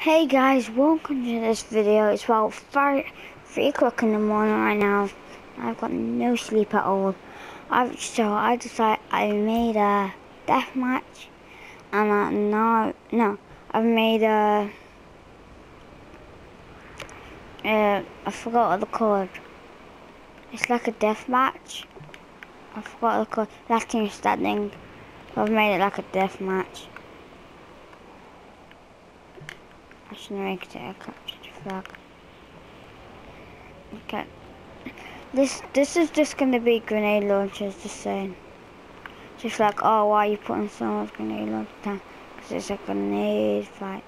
Hey guys, welcome to this video. It's about 5, 3 o'clock in the morning right now. I've got no sleep at all. I've, so I decided I made a death match. And uh, now, no, I've made a, uh, I forgot what the called. It's like a death match. I forgot what the called. Last team standing. I've made it like a death match. Make it a captured. Okay. This this is just gonna be grenade launchers, just saying. Just like, oh, why are you putting so much grenade launcher down? Because it's a grenade fight.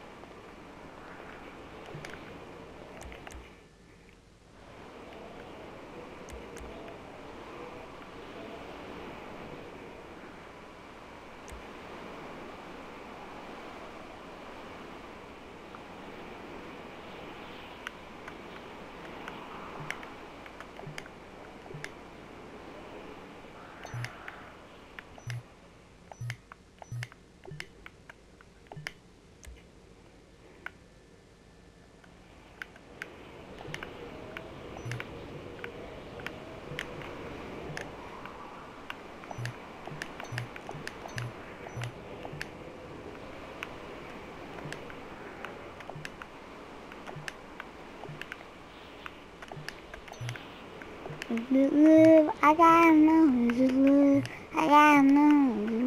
I got no I got no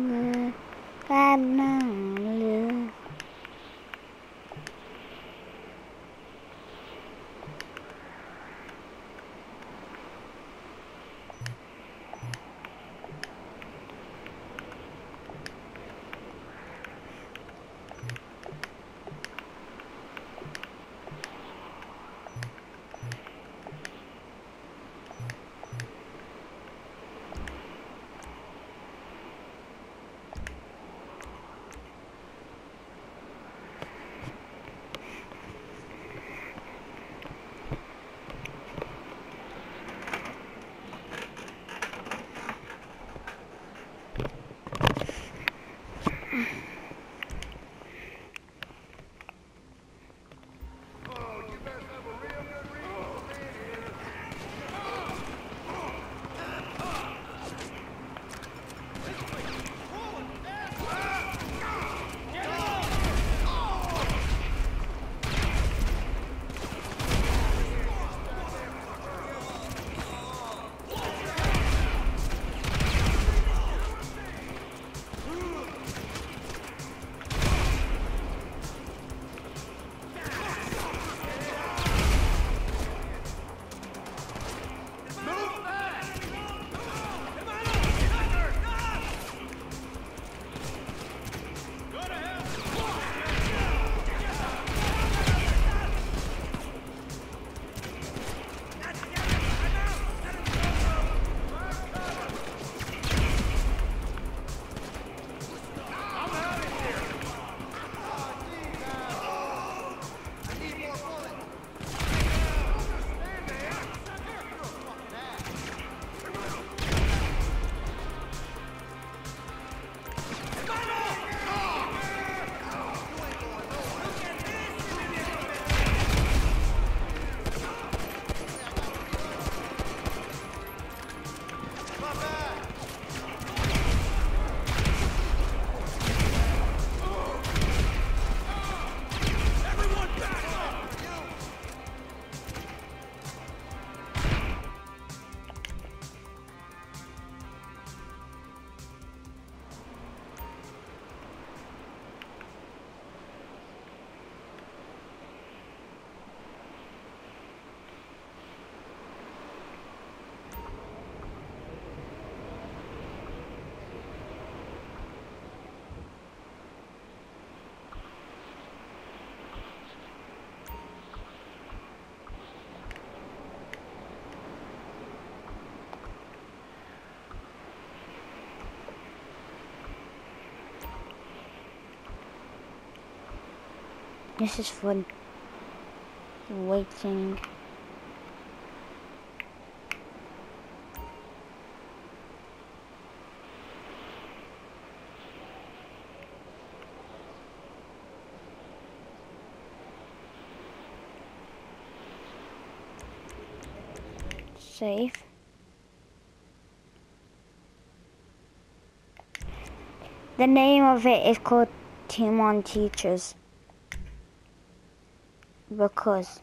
This is for Waiting. Save. The name of it is called Timon Teachers. Because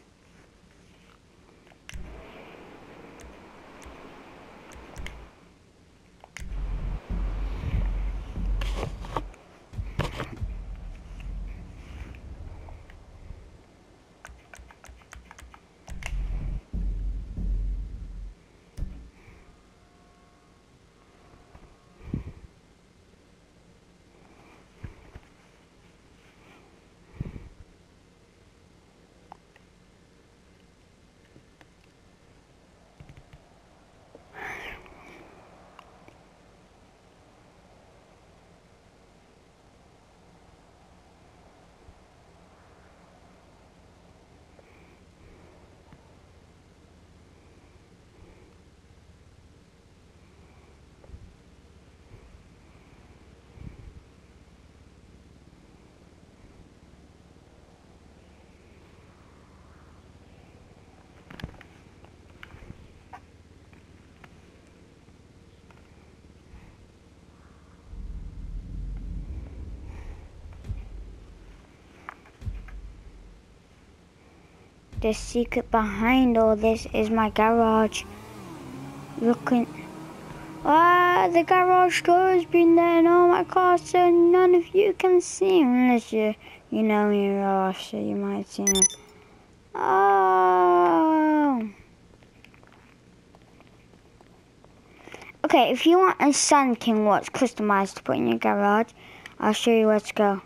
The secret behind all this is my garage. Looking. Ah, the garage door has been there in all my cars, so none of you can see him unless you, you know you're off, so you might see him. Oh. Okay, if you want a Sun King watch customized to put in your garage, I'll show you where to go.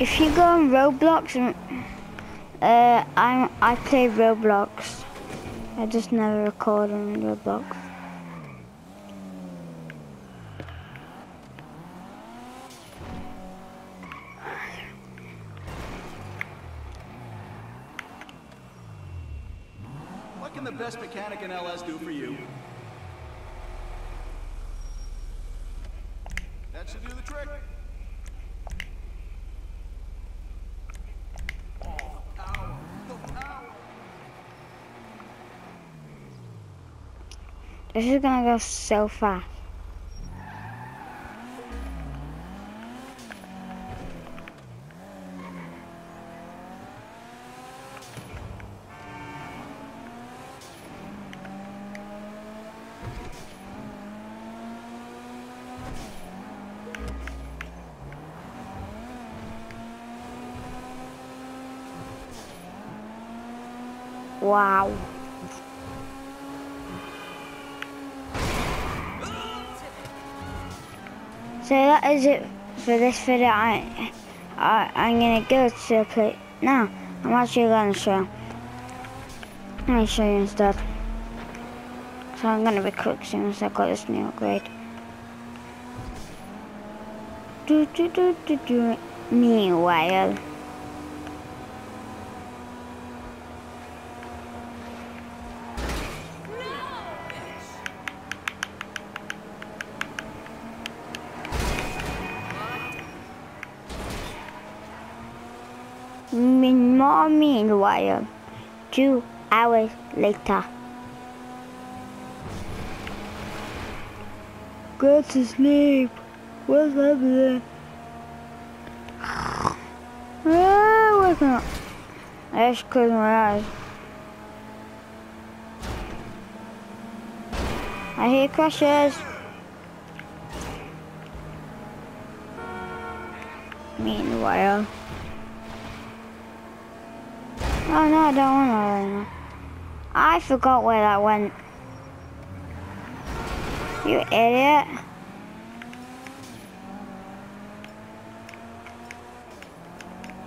If you go on Roblox, uh, I'm I play Roblox. I just never record on Roblox. What can the best mechanic in LS do for you? That should do the trick. Oh, the power, the power. This is gonna go so fast. Wow. So that is it for this video. I, I I'm gonna go to the play now. I'm actually gonna show. Let me show you instead. So I'm gonna be quick soon as I got this new upgrade. Do do do do do. Min more meanwhile, two hours later. Go to sleep. What's happening? Ah, what's up. I just close my eyes. I hear crashes. Meanwhile. Oh no, I don't want now. I forgot where that went. You idiot.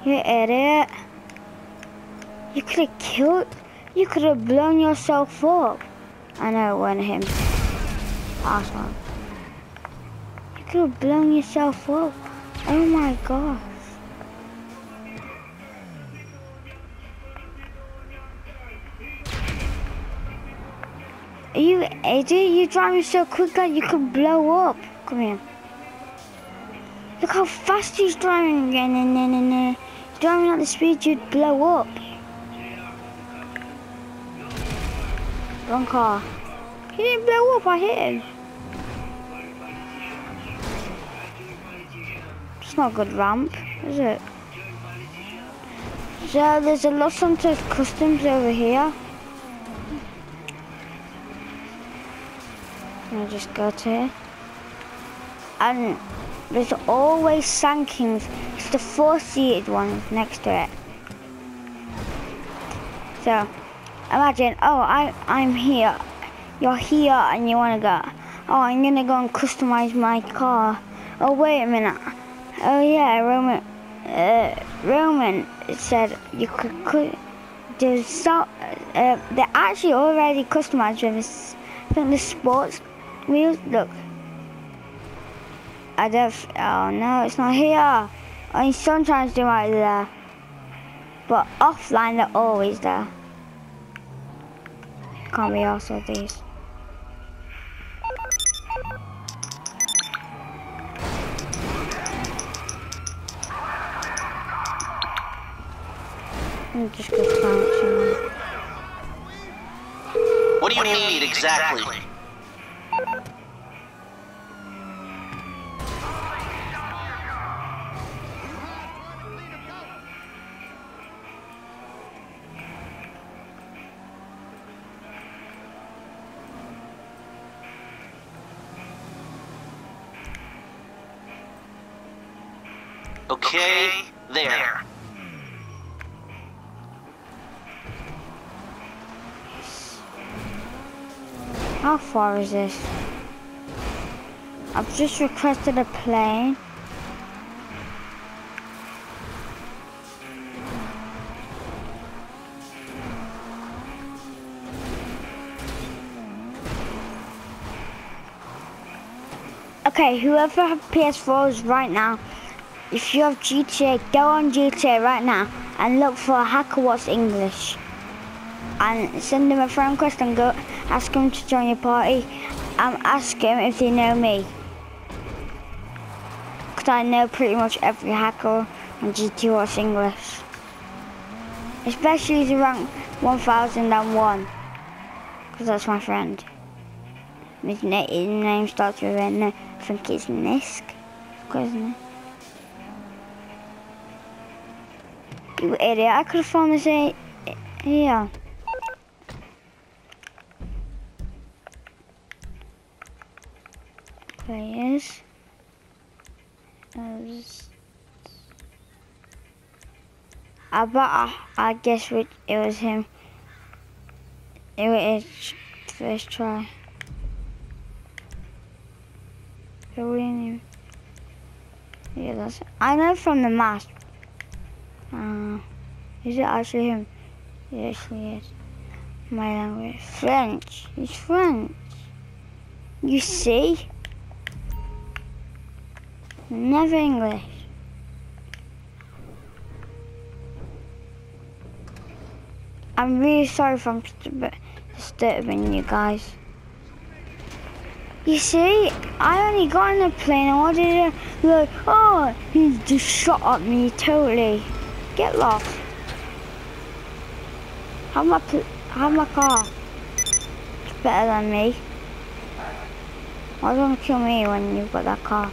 You idiot. You could have killed, you could have blown yourself up. I know it wasn't him. Awesome. You could have blown yourself up. Oh my gosh. You idiot? You're driving so quick that you could blow up. Come here. Look how fast he's driving again and then and then driving at the speed you'd blow up. Wrong car. He didn't blow up, I hit him. It's not a good ramp, is it? So there's a Los Santos Customs over here. I'll just go to here. And there's always Sankings. It's the four-seated one next to it. So, imagine, oh, I, I'm here. You're here and you want to go. Oh, I'm going to go and customize my car. Oh, wait a minute. Oh, yeah, Roman. Uh, Roman said you could, could there's so, uh, they're actually already customized with I think the sports wheels. Look. I don't. Oh no, it's not here. I mean, sometimes they might be there, but offline they're always there. Can't be also these. Just. What do you need exactly? Okay, there. How far is this? I've just requested a plane. Okay, whoever has PS4s right now, if you have GTA, go on GTA right now and look for Hacker What's English. And send him a friend request and go ask him to join your party. And ask him if they know me. Because I know pretty much every hacker on GTA What's English. Especially the rank 1001. Because that's my friend. His, name starts with N. I think it's Nisk. Isn't idiot, I could have found this a here. There he is. I bet I, I guess it, it was him. It was his first try. Yeah, that's I know from the mask. Uh, is it actually him? Yes, he is. My language. French. He's French. You see? Never English. I'm really sorry if I'm disturbing you guys. You see, I only got on the plane and did it like, oh, he just shot at me totally. Get lost. Have my, have my car. It's better than me. Why don't you kill me when you've got that car?